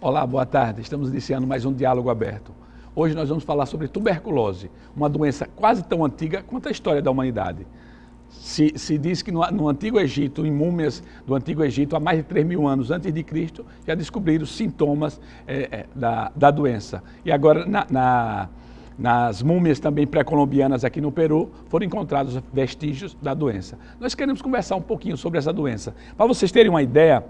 Olá, boa tarde. Estamos iniciando mais um diálogo aberto. Hoje nós vamos falar sobre tuberculose, uma doença quase tão antiga quanto a história da humanidade. Se, se diz que no, no, Antigo Egito, em múmias do Antigo Egito, há mais de 3 mil anos antes de Cristo, já descobriram sintomas é, é, da, da doença. E agora, na, na, nas múmias também pré-colombianas aqui no Peru, foram encontrados vestígios da doença. Nós queremos conversar um pouquinho sobre essa doença. Para vocês terem uma ideia,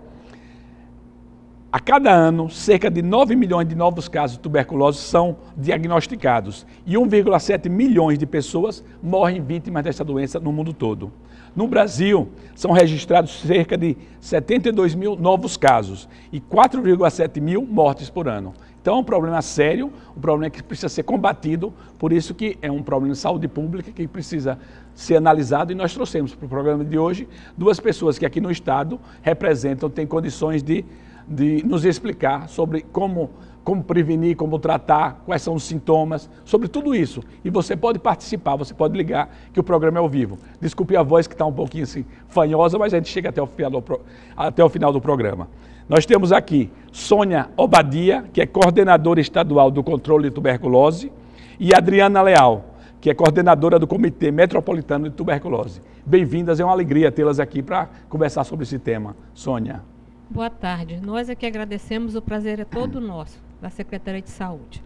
a cada ano, cerca de 9 milhões de novos casos de tuberculose são diagnosticados e 1,7 milhões de pessoas morrem vítimas dessa doença no mundo todo. No Brasil, são registrados cerca de 72 mil novos casos e 4,7 mil mortes por ano. Então é um problema sério, um problema que precisa ser combatido, por isso que é um problema de saúde pública que precisa ser analisado e nós trouxemos para o programa de hoje duas pessoas que aqui no estado representam, têm condições de de nos explicar sobre como, como prevenir, como tratar, quais são os sintomas, sobre tudo isso. E você pode participar, você pode ligar, que o programa é ao vivo. Desculpe a voz que está um pouquinho assim fanhosa, mas a gente chega até o, final do, até o final do programa. Nós temos aqui Sônia Obadia, que é coordenadora estadual do controle de tuberculose, e Adriana Leal, que é coordenadora do Comitê Metropolitano de Tuberculose. Bem-vindas, é uma alegria tê-las aqui para conversar sobre esse tema. Sônia. Boa tarde. Nós aqui agradecemos, o prazer é todo nosso, da Secretaria de Saúde.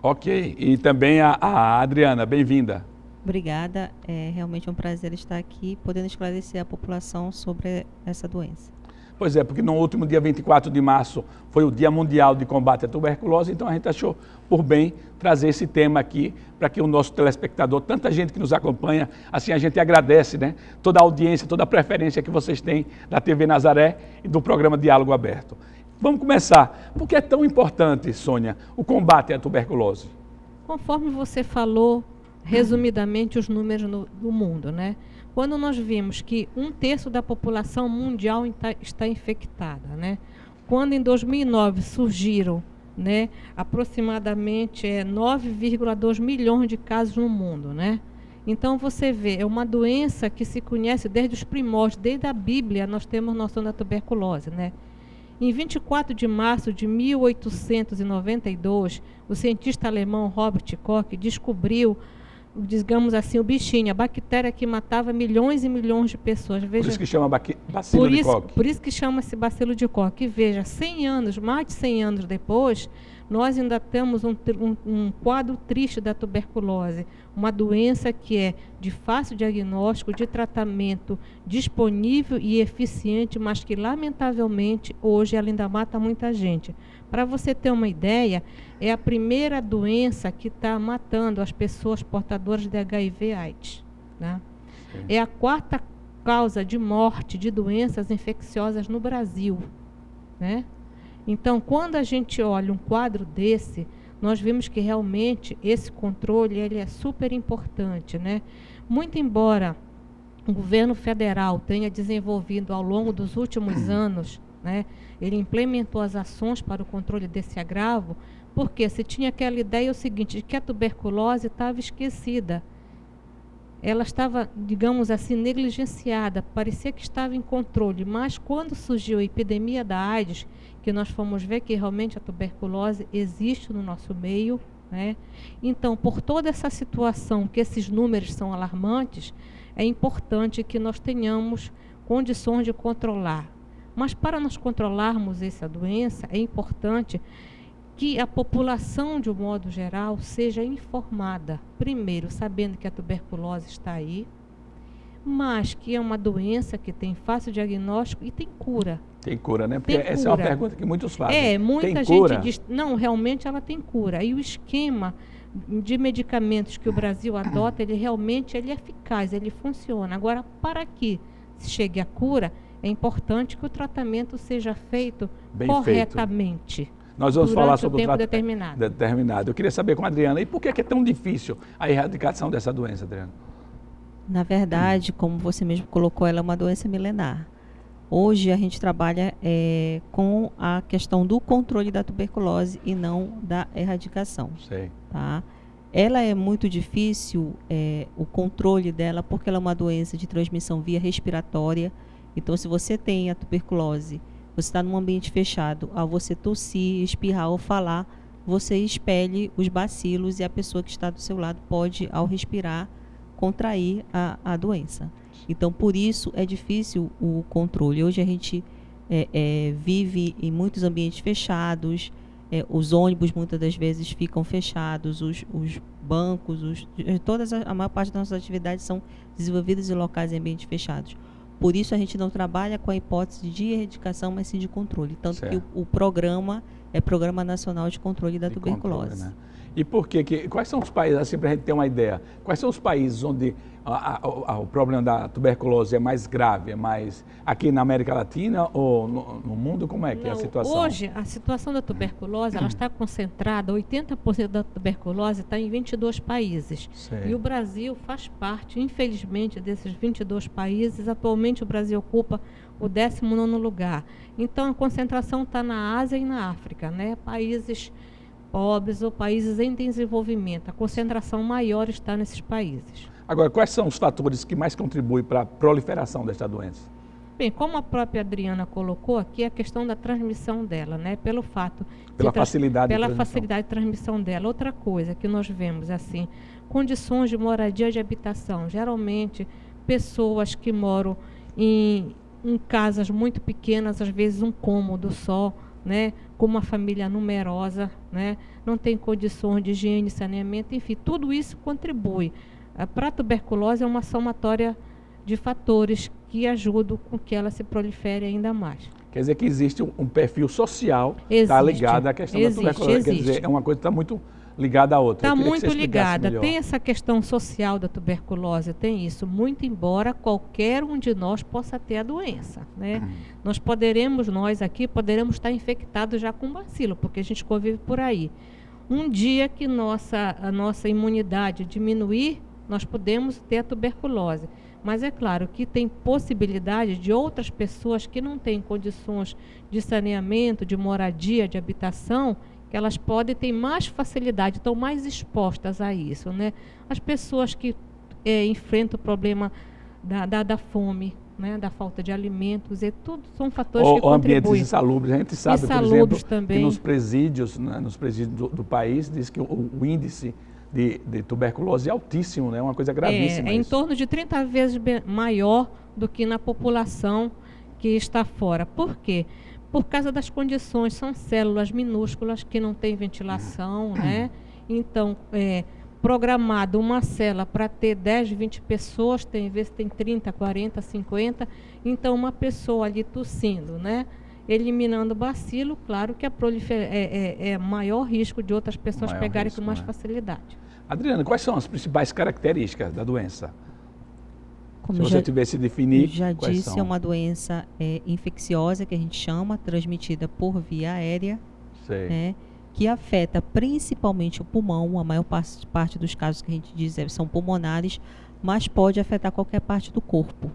Ok. E também a, a Adriana, bem-vinda. Obrigada. É realmente um prazer estar aqui, podendo esclarecer a população sobre essa doença. Pois é, porque no último dia 24 de março foi o Dia Mundial de Combate à Tuberculose, então a gente achou por bem trazer esse tema aqui para que o nosso telespectador, tanta gente que nos acompanha, assim a gente agradece, né? Toda a audiência, toda a preferência que vocês têm da TV Nazaré e do programa Diálogo Aberto. Vamos começar. Por que é tão importante, Sônia, o combate à tuberculose? Conforme você falou, resumidamente, os números no, do mundo, né? Quando nós vimos que um terço da população mundial está infectada, né? Quando em 2009 surgiram, né, aproximadamente é, 9,2 milhões de casos no mundo, né? Então você vê, é uma doença que se conhece desde os primórdios, desde a Bíblia nós temos noção da tuberculose, né? Em 24 de março de 1892, o cientista alemão Robert Koch descobriu digamos assim, o bichinho, a bactéria que matava milhões e milhões de pessoas. Veja, por isso que chama bacilo de Koch. Por isso que chama-se bacilo de Koch. E veja, 100 anos, mais de 100 anos depois, nós ainda temos um, um, um, quadro triste da tuberculose, uma doença que é de fácil diagnóstico, de tratamento disponível e eficiente, mas que, lamentavelmente, hoje ela ainda mata muita gente. Para você ter uma ideia, é a primeira doença que está matando as pessoas portadoras de HIV/AIDS. Né? É a quarta causa de morte de doenças infecciosas no Brasil. Né? Então, quando a gente olha um quadro desse, nós vimos que realmente esse controle ele é super importante. Né? Muito embora o governo federal tenha desenvolvido ao longo dos últimos anos né? Ele implementou as ações para o controle desse agravo, porque se tinha aquela ideia o seguinte, de que a tuberculose estava esquecida. Ela estava, digamos assim, negligenciada, parecia que estava em controle, mas quando surgiu a epidemia da AIDS, que nós fomos ver que realmente a tuberculose existe no nosso meio, né? Então, por toda essa situação, que esses números são alarmantes, é importante que nós tenhamos condições de controlar mas para nós controlarmos essa doença, é importante que a população, de um modo geral, seja informada. Primeiro, sabendo que a tuberculose está aí, mas que é uma doença que tem fácil diagnóstico e tem cura. Tem cura, né? Porque tem essa cura. é uma pergunta que muitos fazem. É, muita tem gente cura? diz, não, realmente ela tem cura. E o esquema de medicamentos que o Brasil adota, ele realmente ele é eficaz, ele funciona. Agora, para que chegue à cura, é importante que o tratamento seja feito Bem corretamente. Feito. Nós vamos falar sobre o tempo determinado. determinado. Eu queria saber com a Adriana, e por que é tão difícil a erradicação dessa doença, Adriana? Na verdade, como você mesmo colocou, ela é uma doença milenar. Hoje a gente trabalha é, com a questão do controle da tuberculose e não da erradicação. Sei. Tá? Ela é muito difícil, é, o controle dela, porque ela é uma doença de transmissão via respiratória então, se você tem a tuberculose você está num ambiente fechado, ao você tossir, espirrar ou falar, você expele os bacilos e a pessoa que está do seu lado pode, ao respirar, contrair a, a doença. Então, por isso é difícil o controle. Hoje a gente é, é, vive em muitos ambientes fechados, é, os ônibus muitas das vezes ficam fechados, os, os bancos, os, todas a, a maior parte das nossas atividades são desenvolvidas em locais em ambientes fechados. Por isso a gente não trabalha com a hipótese de erradicação, mas sim de controle. Tanto certo. que o, o, programa é Programa Nacional de Controle da de Tuberculose. Controle, né? E por quê? Que, quais são os países, assim, para a gente ter uma ideia, quais são os países onde a, a, o problema da tuberculose é mais grave, é mais aqui na América Latina ou no, no mundo? Como é que Não, é a situação? Hoje, a situação da tuberculose, ela está concentrada, 80% da tuberculose está em 22 países. Sei. E o Brasil faz parte, infelizmente, desses 22 países. Atualmente, o Brasil ocupa o 19º lugar. Então, a concentração está na Ásia e na África, né? Países pobres ou países em desenvolvimento. A concentração maior está nesses países. Agora, quais são os fatores que mais contribuem para a proliferação desta doença? Bem, como a própria Adriana colocou aqui, a questão da transmissão dela, né? Pelo fato pela facilidade pela de facilidade de transmissão dela. Outra coisa que nós vemos assim, condições de moradia de habitação. Geralmente, pessoas que moram em, em casas muito pequenas, às vezes um cômodo só, né? com uma família numerosa, né? não tem condições de higiene e saneamento, enfim, tudo isso contribui. Para a tuberculose é uma somatória de fatores que ajudam com que ela se prolifere ainda mais. Quer dizer que existe um, perfil social que está ligado à questão existe, da tuberculose. Existe. Quer dizer, é uma coisa que está muito ligada à outra. Está muito ligada. Tem essa questão social da tuberculose, tem isso. Muito embora qualquer um de nós possa ter a doença. Né? Uhum. Nós poderemos, nós aqui, poderemos estar infectados já com bacilo, porque a gente convive por aí. Um dia que nossa, a nossa imunidade diminuir, nós podemos ter a tuberculose. Mas é claro que tem possibilidade de outras pessoas que não têm condições de saneamento, de moradia, de habitação, que elas podem ter mais facilidade, estão mais expostas a isso. Né? As pessoas que é, enfrentam o problema da, da, da fome, né, da falta de alimentos, e tudo são fatores ou, que ou contribuem. ambientes insalubres. A gente sabe, por exemplo, também. que nos presídios, né, nos presídios do, do, país, diz que o, o índice de, de, tuberculose altíssimo, né? é uma coisa gravíssima. É, é em torno de 30 vezes maior do que na população que está fora. Por quê? por causa das condições, são células minúsculas que não têm ventilação, né? Então, é, programado uma célula para ter 10, 20 pessoas, tem vezes tem 30, 40, 50, então uma pessoa ali tossindo, né? Eliminando o bacilo, claro que a prolifer é, é, é maior risco de outras pessoas maior pegarem risco, com mais né? facilidade. Adriana, quais são as principais características da doença? Como Se você já, tivesse definir. Já disse, são? é uma doença é, infecciosa que a gente chama, transmitida por via aérea, né, que afeta principalmente o pulmão. A maior parte, parte dos casos que a gente diz é, são pulmonares, mas pode afetar qualquer parte do corpo.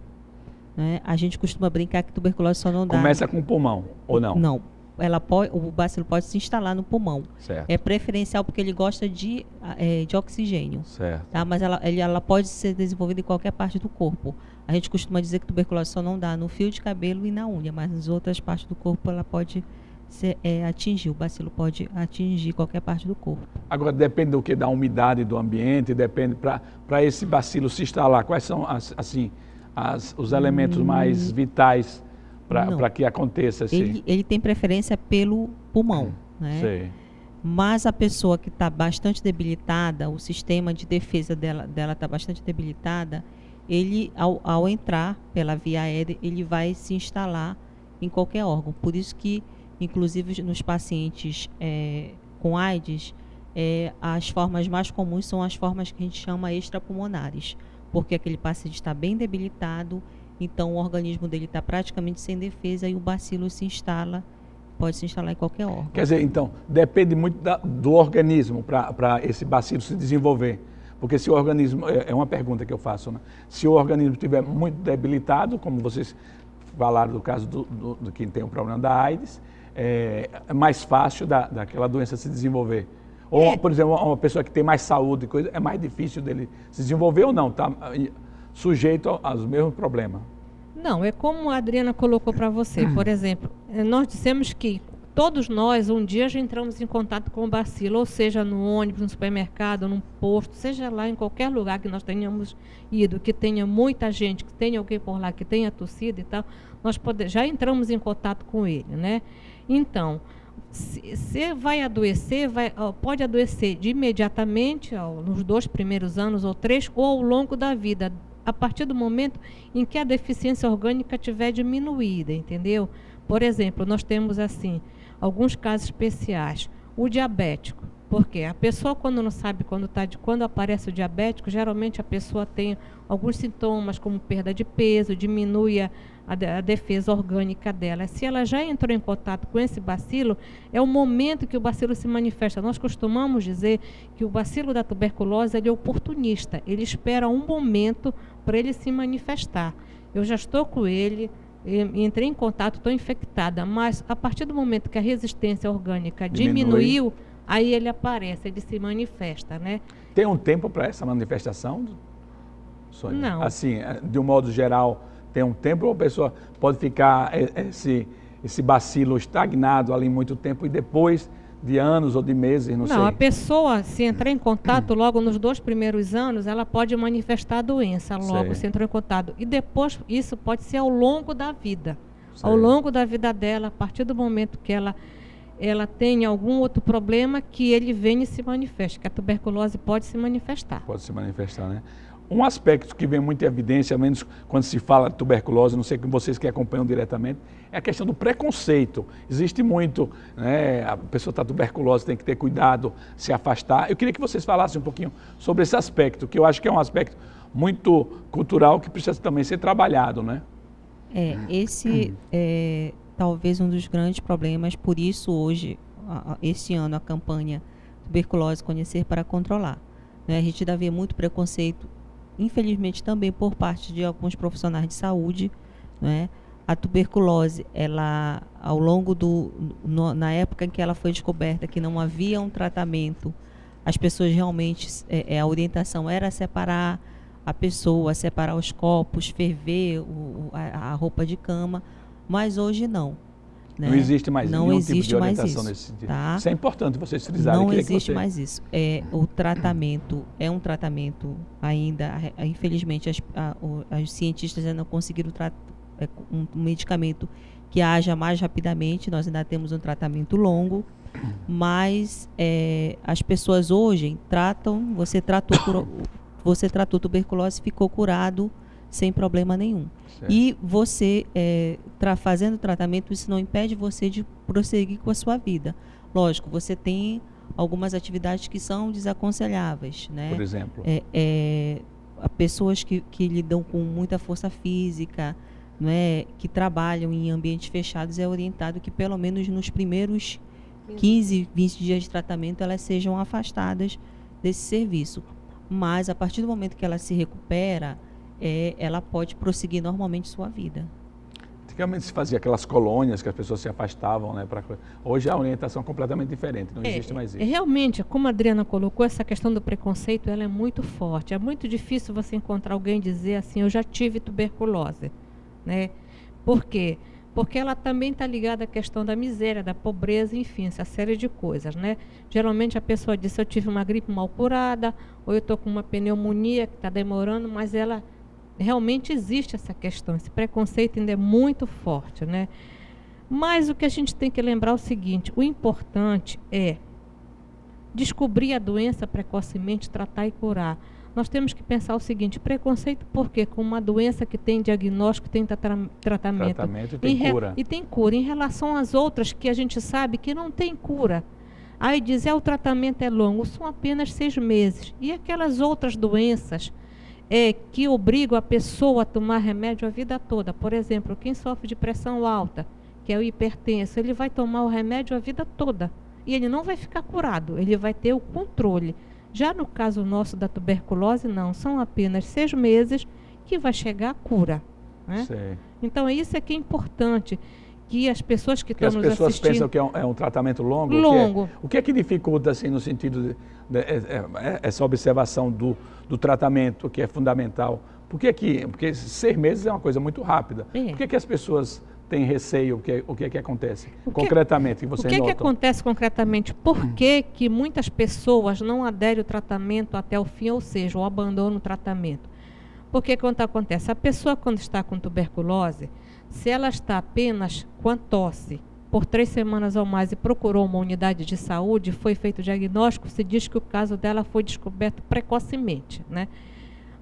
Né? A gente costuma brincar que tuberculose só não dá. Começa com o pulmão, ou não? Não ela pode, o bacilo pode se instalar no pulmão. Certo. É preferencial porque ele gosta de, é, de oxigênio. Certo. Tá? Mas ela, ela pode ser desenvolvida em qualquer parte do corpo. A gente costuma dizer que tuberculose só não dá no fio de cabelo e na unha, mas nas outras partes do corpo ela pode ser, é, atingir, o bacilo pode atingir qualquer parte do corpo. Agora, depende do que? Da umidade do ambiente, depende para esse bacilo se instalar. Quais são, as, assim, as, os elementos hum. mais vitais para que aconteça assim. Ele, ele, tem preferência pelo pulmão, né? Sei. Mas a pessoa que está bastante debilitada, o sistema de defesa dela dela está bastante debilitada, ele ao, ao entrar pela via aérea ele vai se instalar em qualquer órgão. Por isso que, inclusive nos pacientes é, com AIDS, é, as formas mais comuns são as formas que a gente chama extrapulmonares, porque aquele paciente está bem debilitado então o organismo dele está praticamente sem defesa e o bacilo se instala, pode se instalar em qualquer órgão. Quer dizer, então, depende muito da, do organismo para esse bacilo se desenvolver. Porque se o organismo, é, é uma pergunta que eu faço, né? se o organismo estiver muito debilitado, como vocês falaram do caso do, do, do quem tem o problema da AIDS, é, é mais fácil da, daquela doença se desenvolver. Ou, é. por exemplo, uma pessoa que tem mais saúde, coisa, é mais difícil dele se desenvolver ou não, tá? sujeito aos mesmos problemas. Não, é como a Adriana colocou para você. Por exemplo, eh, nós dissemos que todos nós, um dia, já entramos em contato com o bacilo, ou seja, no ônibus, no supermercado, num posto, seja lá em qualquer lugar que nós tenhamos ido, que tenha muita gente, que tenha alguém por lá, que tenha tossida e tal, nós pode, já entramos em contato com ele, né? Então, se vai adoecer, vai, pode adoecer de imediatamente, ó, nos dois primeiros anos ou três, ou ao longo da vida, a partir do momento em que a deficiência orgânica tiver diminuída, entendeu? Por exemplo, nós temos assim alguns casos especiais. O diabético, porque a pessoa quando não sabe quando tá de quando aparece o diabético, geralmente a pessoa tem alguns sintomas como perda de peso, diminui a, a, defesa orgânica dela. Se ela já entrou em contato com esse bacilo, é o momento que o bacilo se manifesta. Nós costumamos dizer que o bacilo da tuberculose ele é oportunista. Ele espera um momento para ele se manifestar. Eu já estou com ele, entrei em contato, estou infectada, mas a partir do momento que a resistência orgânica Diminui. diminuiu, aí ele aparece, ele se manifesta, né? Tem um tempo para essa manifestação? Sônia? Não. Assim, é, de um modo geral, tem um tempo ou a pessoa pode ficar é, esse, esse bacilo estagnado ali muito tempo e depois de anos ou de meses, não, não sei. Não, a pessoa, se entrar em contato logo nos dois primeiros anos, ela pode manifestar a doença logo sei. se entrou em contato. E depois, isso pode ser ao longo da vida. Sei. Ao longo da vida dela, a partir do momento que ela ela tem algum outro problema que ele venha e se manifeste, que a tuberculose pode se manifestar. Pode se manifestar, né? Um aspecto que vem muito em evidência, menos quando se fala de tuberculose, não sei com vocês que acompanham diretamente, é a questão do preconceito. Existe muito, né, a pessoa está tuberculose, tem que ter cuidado, se afastar. Eu queria que vocês falassem um pouquinho sobre esse aspecto, que eu acho que é um aspecto muito cultural que precisa também ser trabalhado, né? É, esse é talvez um dos grandes problemas, por isso hoje, este ano, a campanha Tuberculose Conhecer para Controlar. Né? A gente ainda vê muito preconceito infelizmente também por parte de alguns profissionais de saúde, né? A tuberculose, ela, ao longo do, no, na época em que ela foi descoberta, que não havia um tratamento, as pessoas realmente, é, é, a orientação era separar a pessoa, separar os copos, ferver o, a, a roupa de cama, mas hoje não. Né? Não existe mais não nenhum existe tipo de orientação nesse sentido. Tá? Isso é importante vocês frisarem. Não existe você... mais isso. É, o tratamento é um tratamento ainda, infelizmente, as, a, os cientistas ainda não conseguiram é, um, um medicamento que haja mais rapidamente. Nós ainda temos um tratamento longo, mas é, as pessoas hoje tratam, você tratou, você tratou tuberculose, ficou curado sem problema nenhum. Certo. E você, é, tra fazendo o tratamento, isso não impede você de prosseguir com a sua vida. Lógico, você tem algumas atividades que são desaconselháveis, né? Por exemplo? É, é, pessoas que, que lidam com muita força física, não é, que trabalham em ambientes fechados, é orientado que pelo menos nos primeiros 15, 20 dias de tratamento elas sejam afastadas desse serviço. Mas a partir do momento que ela se recupera, é, ela pode prosseguir normalmente sua vida. Antigamente se fazia aquelas colônias que as pessoas se afastavam, né? Pra... Hoje a orientação é completamente diferente, não é, existe mais isso. Realmente, como a Adriana colocou, essa questão do preconceito ela é muito forte. É muito difícil você encontrar alguém dizer assim, eu já tive tuberculose. Né? Por quê? Porque ela também está ligada à questão da miséria, da pobreza, enfim, essa série de coisas. Né? Geralmente a pessoa diz, eu tive uma gripe mal curada, ou eu estou com uma pneumonia que está demorando, mas ela realmente existe essa questão, esse preconceito ainda é muito forte, né? Mas o que a gente tem que lembrar é o seguinte: o importante é descobrir a doença precocemente, tratar e curar. Nós temos que pensar o seguinte: preconceito porque com uma doença que tem diagnóstico, tem tra tratamento, tratamento e tem cura. E tem cura. Em relação às outras que a gente sabe que não tem cura. Aí diz, é, o tratamento é longo, são apenas seis meses. E aquelas outras doenças é, que obrigam a pessoa a tomar remédio a vida toda. Por exemplo, quem sofre de pressão alta, que é o hipertenso, ele vai tomar o remédio a vida toda. E ele não vai ficar curado, ele vai ter o controle. Já no caso nosso da tuberculose, não, são apenas seis meses que vai chegar a cura. Né? Então, isso é que é importante que as pessoas que estão nos assistindo... as pessoas pensam que é um, é um tratamento longo? Longo. O que, é, o que é que dificulta, assim, no sentido de, de, de, é, é, essa observação do, do tratamento, que é fundamental Por que, que porque seis meses é uma coisa muito rápida. É. Por que, que as pessoas têm receio? O que, o que, que acontece O que- concretamente? Que O você que, que acontece concretamente? Por que, que muitas pessoas não aderem ao tratamento até o fim, ou seja, o abandonam o tratamento? Porque quando acontece? A pessoa quando está com tuberculose, se ela está apenas com tosse por três semanas ou mais e procurou uma unidade de saúde, foi feito o diagnóstico, se diz que o caso dela foi descoberto precocemente, né?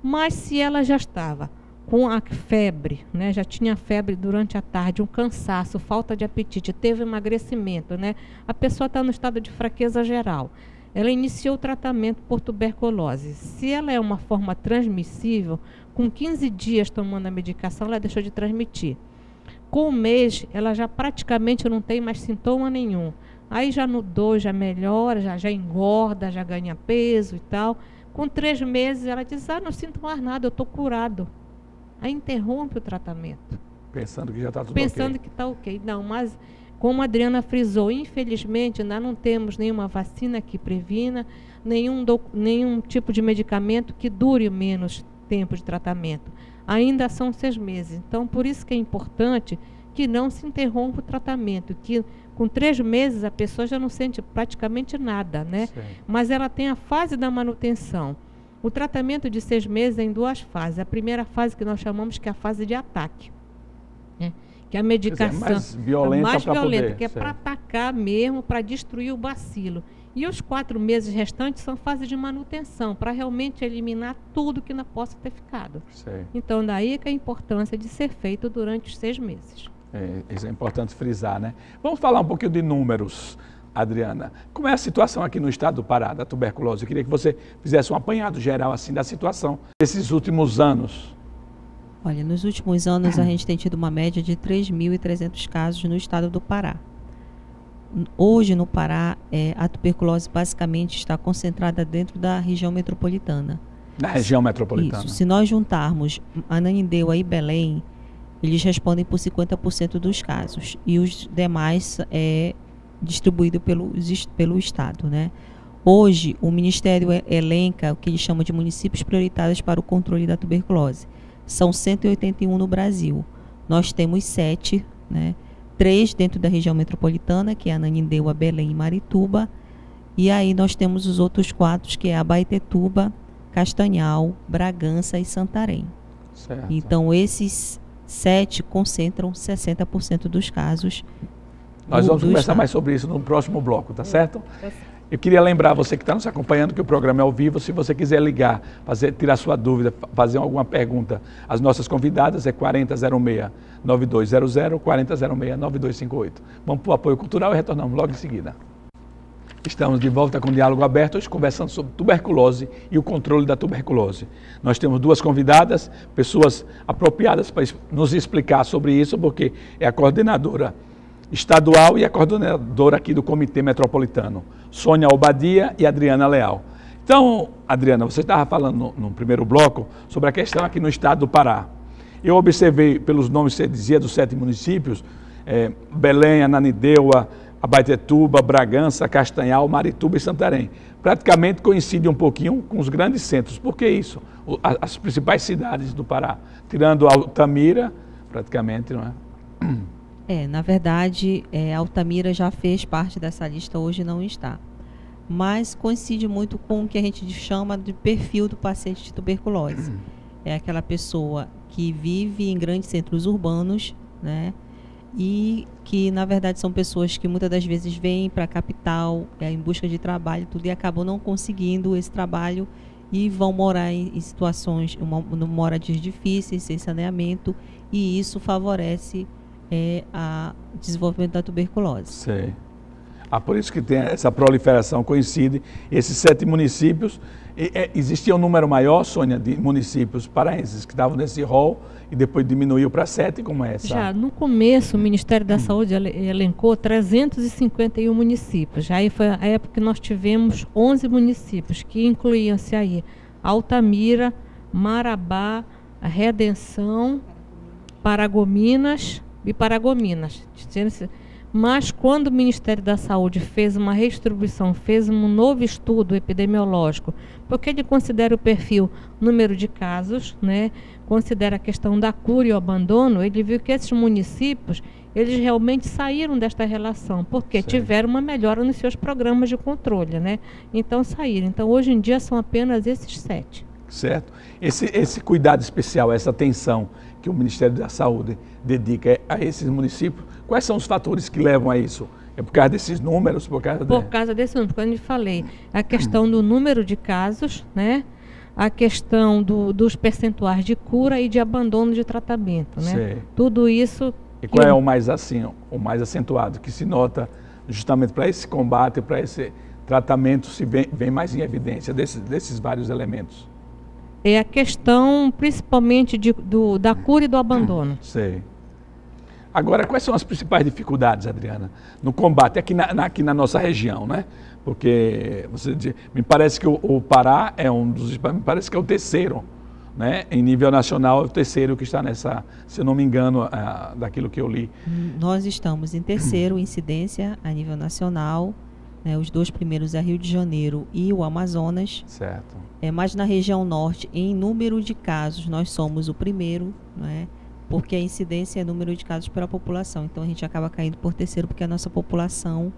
Mas se ela já estava com a febre, né, já tinha febre durante a tarde, um cansaço, falta de apetite, teve emagrecimento, né, a pessoa está no estado de fraqueza geral. Ela iniciou o tratamento por tuberculose. Se ela é uma forma transmissível, com 15 dias tomando a medicação, ela deixou de transmitir. Com um mês, ela já praticamente não tem mais sintoma nenhum. Aí já no dois já melhora, já, já engorda, já ganha peso e tal. Com três meses, ela diz: Ah, não sinto mais nada, eu estou curado. Aí interrompe o tratamento, Pensando que já está tudo pensando que está ok. Não, mas como a Adriana frisou, infelizmente ainda não temos nenhuma vacina que previna, nenhum, doc- nenhum tipo de medicamento que dure menos tempo de tratamento. Ainda são seis meses. Então, por isso que é importante que não se interrompa o tratamento, que com três meses a pessoa já não sente praticamente nada, né? Sim. mas ela tem a fase da manutenção. O tratamento de seis meses é em duas fases. A primeira fase que nós chamamos que é a fase de ataque, né? que é a Quer dizer, medicação mais violenta mais para violenta, poder. que é para atacar mesmo, para destruir o bacilo. E os quatro meses restantes são fase de manutenção, para realmente eliminar tudo que não possa ter ficado. Sei. Então, daí que a importância de ser feito durante os seis meses. É, isso é importante frisar, né? Vamos falar um pouquinho de números, Adriana. Como é a situação aqui no estado do Pará, da tuberculose? Eu queria que você fizesse um apanhado geral assim da situação desses últimos anos. Olha, nos últimos anos a gente tem tido uma média de 3.300 casos no estado do Pará. Hoje no Pará, eh, a tuberculose basicamente está concentrada dentro da região metropolitana. Na região metropolitana. Isso. Se nós juntarmos Ananindeua e Belém, eles respondem por 50% dos casos. E os demais é distribuído pelo, pelo Estado. Né? Hoje, o Ministério elenca o que eles chamam de municípios prioritários para o controle da tuberculose. São 181 no Brasil. Nós temos sete, né? Três dentro da região metropolitana, que é Ananindeua, Belém e Marituba. E aí nós temos os outros quatro, que é Abaetetuba, Castanhal, Bragança e Santarém. Certo. Então, esses sete concentram 60% dos casos. Nós do- vamos do conversar estado. mais sobre isso no próximo bloco, tá certo? Eu queria lembrar você que está nos acompanhando que o programa é ao vivo. Se você quiser ligar, fazer, tirar sua dúvida, fa- fazer alguma pergunta, as nossas convidadas é 4006 9200, 4006 9258. Vamos para o apoio cultural e retornamos logo em seguida. Estamos de volta com o Diálogo Aberto, hoje conversando sobre tuberculose e o controle da tuberculose. Nós temos duas convidadas, pessoas apropriadas para nos explicar sobre isso, porque é a coordenadora estadual e a coordenadora aqui do Comitê Metropolitano, Sônia Obadia e Adriana Leal. Então, Adriana, você estava falando no, no primeiro bloco sobre a questão aqui no estado do Pará. Eu observei pelos nomes que você dizia dos sete municípios, eh, Belém, Ananindeua, Abaetetuba, Bragança, Castanhal, Marituba e Santarém. Praticamente coincide um pouquinho com os grandes centros. Por que isso? O- a- as principais cidades do Pará. Tirando Altamira, praticamente, não é? É, na verdade, é, Altamira já fez parte dessa lista, hoje não está. Mas coincide muito com o que a gente chama de perfil do paciente de tuberculose. É aquela pessoa que vive em grandes centros urbanos, né? E que, na verdade, são pessoas que muitas das vezes vêm para a capital é, em busca de trabalho tudo, e acabam não conseguindo esse trabalho e vão morar em, em situações, uma, moradias difíceis, sem saneamento, e isso favorece é, a desenvolvimento da tuberculose. Sei. Ah, por isso que tem essa proliferação, coincide. Esses sete municípios, e- é, existia um número maior, Sônia, de municípios paraenses que estavam nesse rol e depois diminuiu para sete, como é essa? Já no começo, o Ministério da Saúde ele- elencou 351 municípios. Já aí foi a época que nós tivemos 11 municípios, que incluíam-se aí Altamira, Marabá, Redenção, Paragominas e Paragominas. Mas quando o Ministério da Saúde fez uma redistribuição, fez um novo estudo epidemiológico, porque ele considera o perfil número de casos, né, considera a questão da cura e o abandono, ele viu que esses municípios, eles realmente saíram desta relação, porque tiveram uma melhora nos seus programas de controle, né? Então saíram. Então hoje em dia são apenas esses sete. Certo. Esse, esse cuidado especial, essa atenção que o Ministério da Saúde dedica a esses municípios, quais são os fatores que levam a isso? É por causa desses números? Por causa, por de... causa desses números, quando eu falei, a questão do número de casos, né? a questão do, dos percentuais de cura e de abandono de tratamento. Né? Tudo isso. E qual é o mais assim, o mais acentuado, que se nota justamente para esse combate, para esse tratamento, se vem, vem mais em evidência desses, desses vários elementos? É a questão principalmente de, do, da cura e do abandono. Sei. Agora, quais são as principais dificuldades, Adriana, no combate aqui na, na aqui na nossa região, né? Porque você me parece que o, o, Pará é um dos, me parece que é o terceiro, né? Em nível nacional é o terceiro que está nessa, se eu não me engano, daquilo que eu li. Nós estamos em terceiro incidência a nível nacional. Né? Os dois primeiros é Rio de Janeiro e o Amazonas. Certo. É, mas na região norte, em número de casos, nós somos o primeiro, né? porque a incidência é número de casos pela população. Então a gente acaba caindo por terceiro porque a nossa população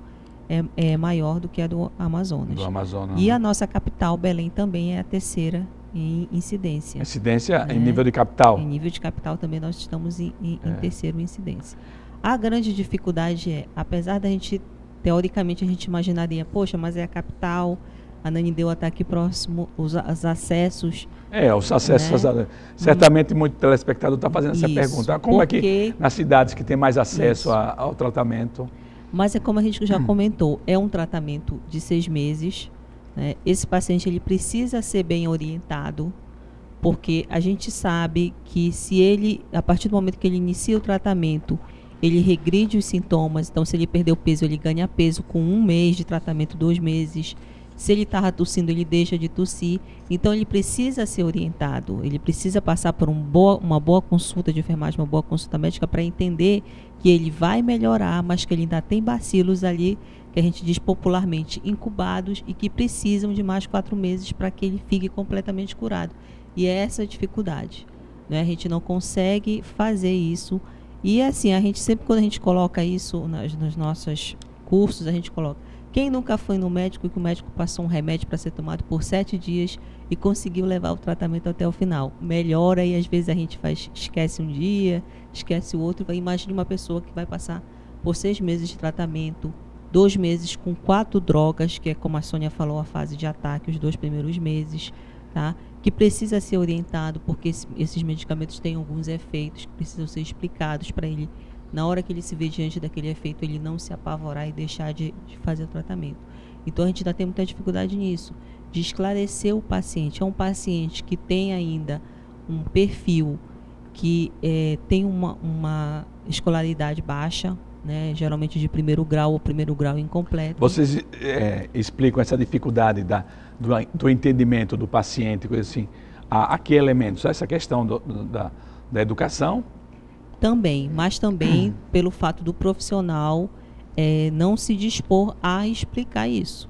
é, é maior do que a do Amazonas. Do Amazonas. E né? a nossa capital, Belém, também é a terceira em incidência. Incidência né? em nível de capital? Em nível de capital também nós estamos em, em, é. em terceiro em incidência. A grande dificuldade é, apesar da gente, teoricamente, a gente imaginaria, poxa, mas é a capital, a Nanindeu está aqui próximo, os, os acessos é, os acessos. Né? Certamente muito telespectador está fazendo essa pergunta. Como porque... é que nas cidades que tem mais acesso a, ao tratamento? Mas é como a gente já hum. comentou, é um tratamento de seis meses. Né? Esse paciente ele precisa ser bem orientado, porque a gente sabe que se ele, a partir do momento que ele inicia o tratamento, ele regride os sintomas. Então, se ele perdeu peso, ele ganha peso com um mês de tratamento, dois meses. Se ele estava tossindo, ele deixa de tossir. Então, ele precisa ser orientado. Ele precisa passar por um boa, uma boa consulta de enfermagem, uma boa consulta médica para entender que ele vai melhorar, mas que ele ainda tem bacilos ali, que a gente diz popularmente, incubados e que precisam de mais quatro meses para que ele fique completamente curado. E é essa a dificuldade. Né? A gente não consegue fazer isso. E assim, a gente sempre, quando a gente coloca isso nas, nos nossos cursos, a gente coloca quem nunca foi no médico e que o médico passou um remédio para ser tomado por sete dias e conseguiu levar o tratamento até o final? Melhora e às vezes a gente faz, esquece um dia, esquece o outro. Imagine uma pessoa que vai passar por seis meses de tratamento, dois meses com quatro drogas, que é como a Sônia falou, a fase de ataque, os dois primeiros meses, tá? Que precisa ser orientado, porque esses medicamentos têm alguns efeitos que precisam ser explicados para ele na hora que ele se vê diante daquele efeito, ele não se apavorar e deixar de, de fazer o tratamento. Então a gente ainda tem muita dificuldade nisso, de esclarecer o paciente. É um paciente que tem ainda um perfil que é, tem uma, uma escolaridade baixa, né, geralmente de primeiro grau ou primeiro grau incompleto. Vocês é, explicam essa dificuldade da, do, do, entendimento do paciente, coisa assim, a, a que elementos? Essa questão do, da, da educação também, mas também pelo fato do profissional é, não se dispor a explicar isso.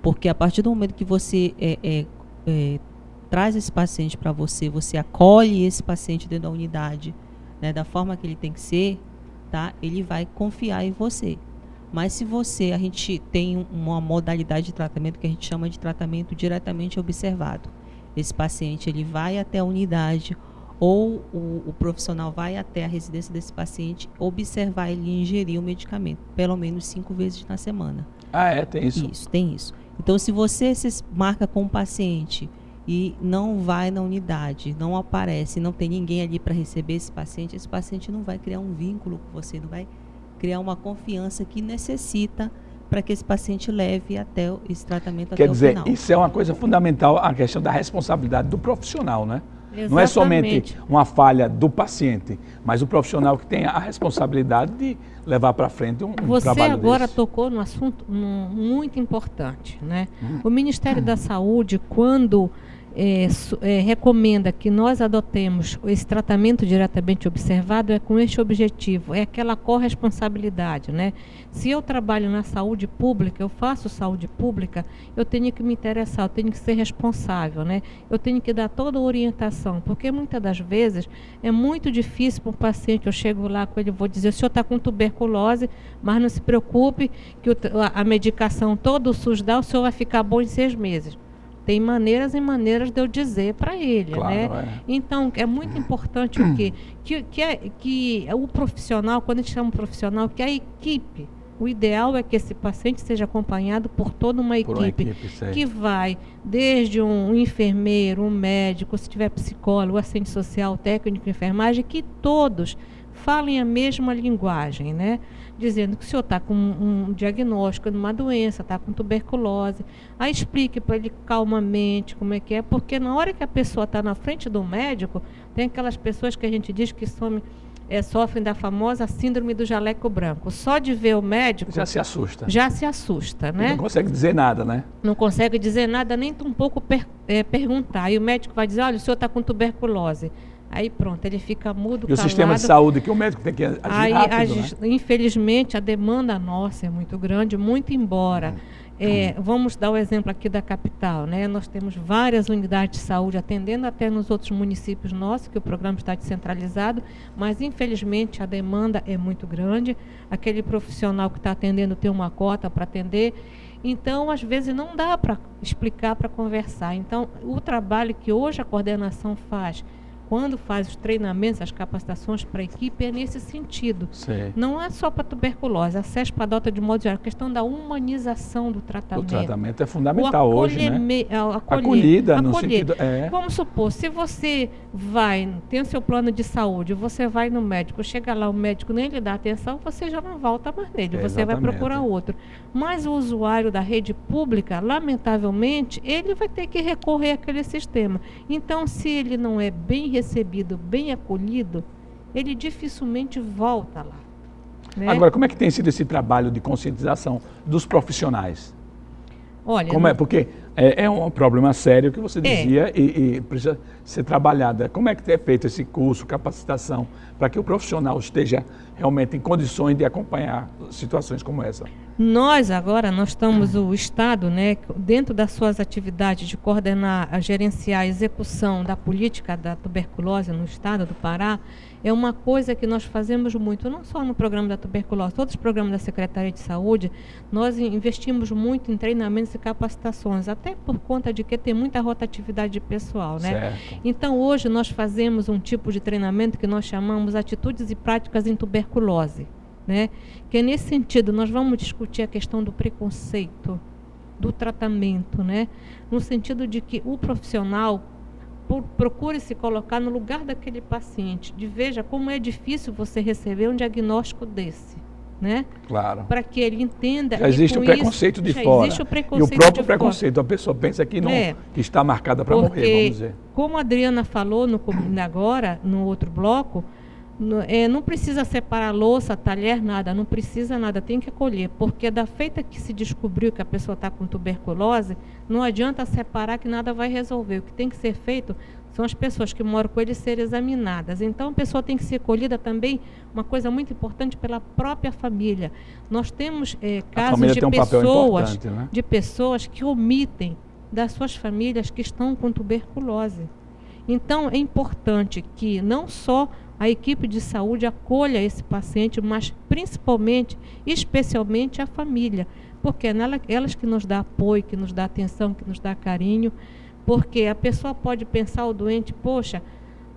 Porque a partir do momento que você é, é, é traz esse paciente para você, você acolhe esse paciente dentro da unidade, né, da forma que ele tem que ser, tá? Ele vai confiar em você. Mas se você, a gente tem uma modalidade de tratamento que a gente chama de tratamento diretamente observado. Esse paciente ele vai até a unidade ou o, o, profissional vai até a residência desse paciente observar ele ingerir o medicamento, pelo menos cinco vezes na semana. Ah, é? Tem isso? Isso, tem isso. Então, se você se marca com o paciente e não vai na unidade, não aparece, não tem ninguém ali para receber esse paciente, esse paciente não vai criar um vínculo com você, não vai criar uma confiança que necessita para que esse paciente leve até esse tratamento Quer até dizer, o final. isso é uma coisa fundamental, a questão da responsabilidade do profissional, né? Exatamente. Não é somente uma falha do paciente, mas o profissional que tem a responsabilidade de levar para frente um, um Você trabalho agora desse. tocou no assunto muito importante, né? Hum. O Ministério hum. da Saúde, quando é, é, recomenda que nós adotemos esse tratamento diretamente observado é com este objetivo, é aquela corresponsabilidade, né? Se eu trabalho na saúde pública, eu faço saúde pública, eu tenho que me interessar, eu tenho que ser responsável, né? Eu tenho que dar toda a orientação, porque muitas das vezes é muito difícil para um paciente, eu chego lá com ele, vou dizer, o senhor está com tuberculose, mas não se preocupe que a medicação todo o SUS dá, o senhor vai ficar bom em seis meses. Tem maneiras e maneiras de eu dizer para ele, claro, né? É. Então, é muito importante o quê? Que, que, é, que o profissional, quando a gente chama profissional, que a equipe, o ideal é que esse paciente seja acompanhado por toda uma equipe, uma equipe que vai desde um, enfermeiro, um médico, se tiver psicólogo, assistente social, técnico enfermagem, que todos falem a mesma linguagem, né? dizendo que o senhor está com um, diagnóstico de uma doença, está com tuberculose. Aí explique para ele calmamente como é que é, porque na hora que a pessoa está na frente do médico, tem aquelas pessoas que a gente diz que some, é, sofrem da famosa síndrome do jaleco branco. Só de ver o médico. Já se assusta. Já se assusta, né? não consegue dizer nada, né? Não consegue dizer nada, nem um pouco per, é, perguntar. E o médico vai dizer: olha, o senhor está com tuberculose. Aí pronto, ele fica mudo, E calado. o sistema de saúde, que o médico tem que agir Aí, rápido, agi- né? infelizmente, a demanda nossa é muito grande, muito embora. é, vamos dar o exemplo aqui da capital, né? Nós temos várias unidades de saúde atendendo até nos outros municípios nossos, que o programa está descentralizado, mas infelizmente a demanda é muito grande. Aquele profissional que está atendendo tem uma cota para atender. Então, às vezes, não dá para explicar, para conversar. Então, o trabalho que hoje a coordenação faz, quando faz os treinamentos, as capacitações para a equipe, é nesse sentido. Sei. Não é só para tuberculose, a CESP adota de modo geral a questão da humanização do O tratamento. tratamento é fundamental hoje, né? acolher- Acolhida, no acolher. sentido. É. Vamos supor, se você vai, tem o seu plano de saúde, você vai no médico, chega lá, o médico nem lhe dá atenção, você já não volta mais nele, você vai procurar outro. Mas o usuário da rede pública, lamentavelmente, ele vai ter que recorrer àquele sistema. Então, se ele não é bem recebido, bem acolhido, ele dificilmente volta lá. né? Agora, como é que tem sido esse trabalho de conscientização dos profissionais? Olha, Como é? Porque é, é um problema sério que você É. dizia e, e precisa ser trabalhada. Como é que é feito esse curso, capacitação, para que o profissional esteja realmente em condições de acompanhar situações como essa? Nós agora, nós estamos, o Estado, né, dentro das suas atividades de coordenar, gerenciar a execução da política da tuberculose no Estado do Pará, é uma coisa que nós fazemos muito, não só no programa da tuberculose, todos os programas da Secretaria de Saúde, nós in- investimos muito em treinamentos e capacitações, até por conta de que tem muita rotatividade de pessoal, né? Certo. Então, hoje nós fazemos um tipo de treinamento que nós chamamos atitudes e práticas em tuberculose, né? Que é nesse sentido, nós vamos discutir a questão do preconceito, do tratamento, né? No sentido de que o profissional pro- procure se colocar no lugar daquele paciente, de veja como é difícil você receber um diagnóstico desse, né? Claro. Para que ele entenda Já e existe o preconceito isso, de fora. Existe o E preconceito o próprio de fora. preconceito, a pessoa pensa que, não, É. que está marcada para morrer, vamos dizer. Como a Adriana falou no, agora, no outro bloco, no- é, não precisa separar louça, talher, nada, não precisa nada, tem que acolher. Porque da feita que se descobriu que a pessoa está com tuberculose, não adianta separar que nada vai resolver. O que tem que ser feito são as pessoas que moram com ele serem examinadas. Então a pessoa tem que ser acolhida também, uma coisa muito importante, pela própria família. Nós temos é, casos de um pessoas né? de pessoas que omitem das suas famílias que estão com tuberculose. Então, é importante que não só a equipe de saúde acolha esse paciente, mas principalmente, especialmente a família, porque é nela, elas que nos dá apoio, que nos dá atenção, que nos dá carinho, porque a pessoa pode pensar o doente, poxa,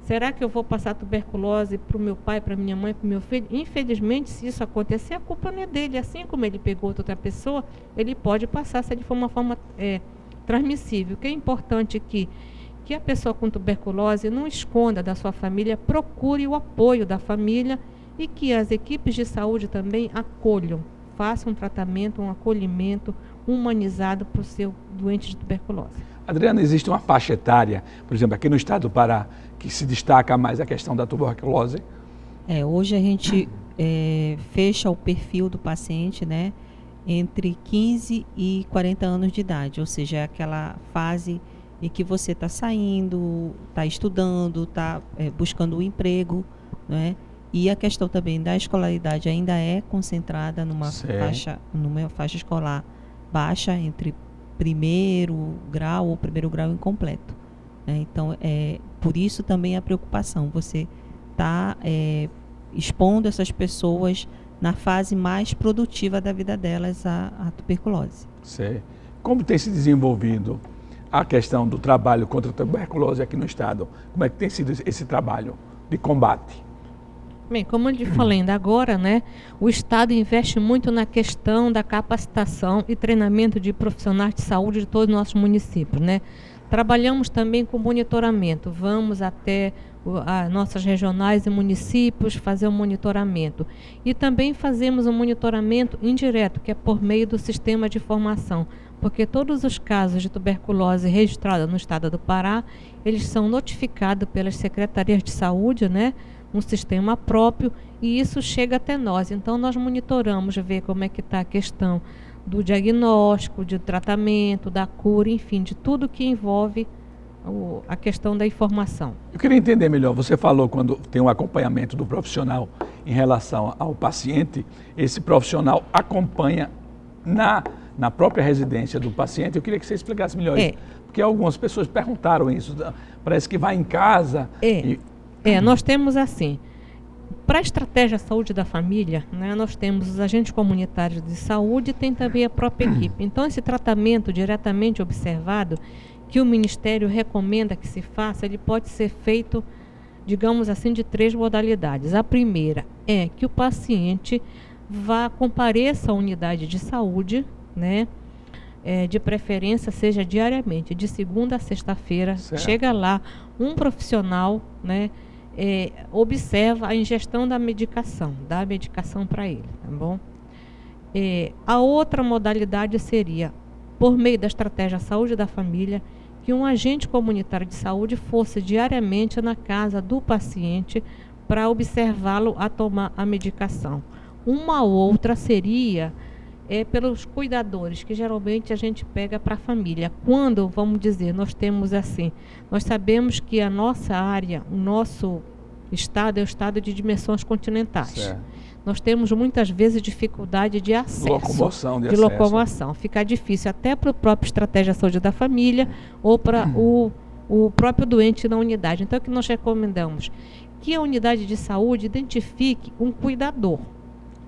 será que eu vou passar tuberculose para o meu pai, para minha mãe, para o meu filho? Infelizmente, se isso acontecer, a culpa não é dele. Assim como ele pegou outra pessoa, ele pode passar se ele for uma forma é, transmissível. O que é importante aqui que a pessoa com tuberculose não esconda da sua família, procure o apoio da família e que as equipes de saúde também acolham, façam um tratamento, um acolhimento humanizado para o seu doente de tuberculose. Adriana, existe uma faixa etária, por exemplo, aqui no estado do Pará, que se destaca mais a questão da tuberculose? É, hoje a gente é, fecha o perfil do paciente, né, entre 15 e 40 anos de idade, ou seja, é aquela fase em que você está saindo, está estudando, está é, buscando um emprego, né? E a questão também da escolaridade ainda é concentrada numa faixa, numa faixa escolar baixa entre primeiro grau ou primeiro grau incompleto. Né? Então, é por isso também a preocupação. Você está é, expondo essas pessoas na fase mais produtiva da vida delas à, à tuberculose. Sei. Como tem se desenvolvido a questão do trabalho contra a tuberculose aqui no estado? Como é que tem sido esse trabalho de combate? Bem, como eu falei ainda agora, né, o Estado investe muito na questão da capacitação e treinamento de profissionais de saúde de todos os nossos municípios. Né? Trabalhamos também com monitoramento, vamos até as nossas regionais e municípios fazer o um monitoramento. E também fazemos um monitoramento indireto, que é por meio do sistema de informação, porque todos os casos de tuberculose registrados no estado do Pará, eles são notificados pelas secretarias de saúde, né? Um sistema próprio e isso chega até nós. Então nós monitoramos, ver como é que está a questão do diagnóstico, de tratamento, da cura, enfim, de tudo que envolve o, a questão da informação. Eu queria entender melhor. Você falou quando tem um acompanhamento do profissional em relação ao paciente, esse profissional acompanha na, na própria residência do paciente. Eu queria que você explicasse melhor é. isso. Porque algumas pessoas perguntaram isso. Parece que vai em casa. É. E é, nós temos assim, para a estratégia saúde da família, né, nós temos os agentes comunitários de saúde e tem também a própria equipe. Então, esse tratamento diretamente observado, que o Ministério recomenda que se faça, ele pode ser feito, digamos assim, de três modalidades. A primeira é que o paciente vá, compareça à unidade de saúde, né? É, de preferência seja diariamente, de segunda a sexta-feira, chega lá um profissional, né? É, observa a ingestão da medicação, dá a medicação para ele, tá bom? É, a outra modalidade seria, por meio da estratégia saúde da família, que um agente comunitário de saúde fosse diariamente na casa do paciente para observá-lo a tomar a medicação. Uma outra seria é, pelos cuidadores, que geralmente a gente pega para a família. Quando, vamos dizer, nós temos assim, nós sabemos que a nossa área, o nosso estado é o estado de dimensões continentais. Certo. Nós temos muitas vezes dificuldade de acesso. Locomoção, de, de acesso. locomoção. Fica difícil até para o próprio estratégia de saúde da família ou para uhum. o, o próprio doente na unidade. Então, o que nós recomendamos? Que a unidade de saúde identifique um cuidador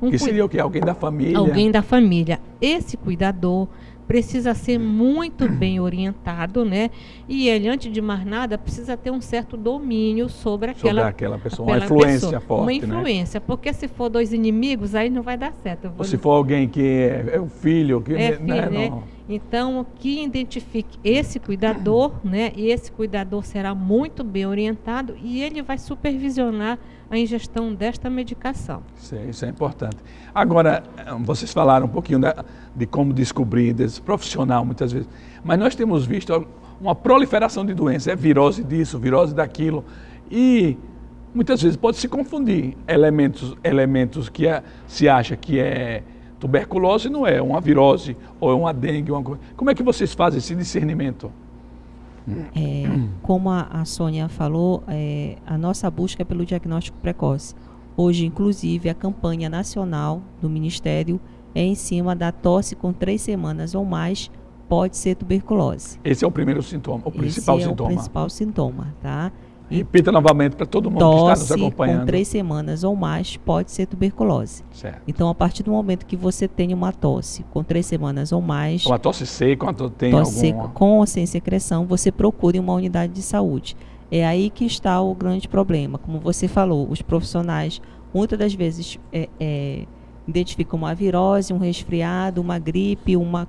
um que seria o quê? Alguém da família? Alguém da família. Esse cuidador precisa ser muito bem orientado, né? E ele, antes de mais nada, precisa ter um certo domínio sobre aquela, sobre aquela pessoa, uma influência pessoa, forte, Uma né? influência, né? porque se for dois inimigos, aí não vai dar certo. Ou se for alguém que é, é o filho, que é né? filho, né? Então, que identifique esse cuidador, né? E esse cuidador será muito bem orientado e ele vai supervisionar a ingestão desta medicação. Isso é, isso é importante. Agora, vocês falaram um pouquinho da, de como descobrir, desse profissional muitas vezes, mas nós temos visto uma proliferação de doenças, é virose disso, virose daquilo, e muitas vezes pode se confundir elementos, elementos que é, se acha que é tuberculose, não é uma virose ou é uma dengue, uma. Como é que vocês fazem esse discernimento? É, como a, a Sônia falou, é, a nossa busca é pelo diagnóstico precoce. Hoje, inclusive, a campanha nacional do Ministério é em cima da tosse com três semanas ou mais pode ser tuberculose. Esse é o primeiro sintoma, o principal Esse é sintoma. o principal sintoma, tá? Repita novamente para todo mundo Tosse que está nos acompanhando. com três semanas ou mais pode ser tuberculose. Certo. Então, a partir do momento que você tem uma tosse com três semanas ou mais... Uma tosse seca, quando tem tosse alguma... seca com ou sem secreção, você procure uma unidade de saúde. É aí que está o grande problema. Como você falou, os profissionais muitas das vezes é, é, identificam uma virose, um resfriado, uma gripe, um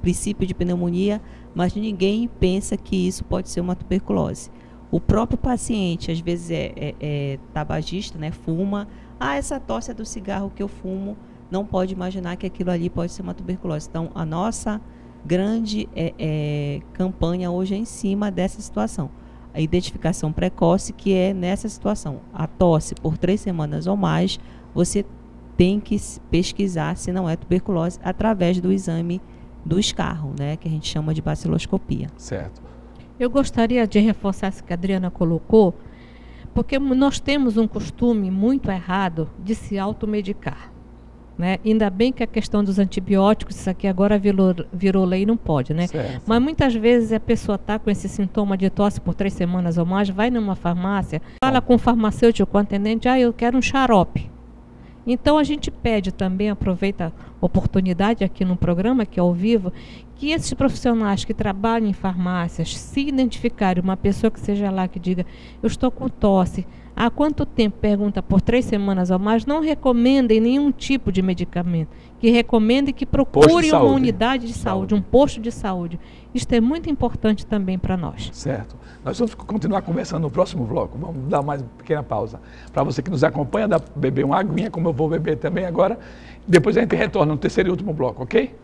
princípio de pneumonia, mas ninguém pensa que isso pode ser uma tuberculose. O próprio paciente, às vezes, é, é, é tabagista, né? Fuma. Ah, essa tosse é do cigarro que eu fumo. Não pode imaginar que aquilo ali pode ser uma tuberculose. Então, a nossa grande é, é, campanha hoje é em cima dessa situação. A identificação precoce, que é nessa situação. A tosse por três semanas ou mais, você tem que pesquisar se não é tuberculose através do exame do escarro, né, que a gente chama de baciloscopia. Certo. Eu gostaria de reforçar isso que a Adriana colocou, porque nós temos um costume muito errado de se automedicar. Né? Ainda bem que a questão dos antibióticos, isso aqui agora virou, virou lei não pode, né? Certo. Mas muitas vezes a pessoa está com esse sintoma de tosse por três semanas ou mais, vai numa farmácia, fala com o farmacêutico, com o atendente, ah, eu quero um xarope. Então a gente pede também, aproveita a oportunidade aqui no programa, que é ao vivo, que esses profissionais que trabalham em farmácias, se identificarem uma pessoa que seja lá que diga, eu estou com tosse, há quanto tempo? Pergunta por três semanas ou mais, não recomendem nenhum tipo de medicamento. Que recomendem que procure uma unidade de saúde, saúde, um posto de saúde. Isto é muito importante também para nós. Certo. Nós vamos continuar conversando no próximo bloco. Vamos dar mais uma pequena pausa. Para você que nos acompanha, dá beber uma aguinha, como eu vou beber também agora. Depois a gente retorna no terceiro e último bloco, ok?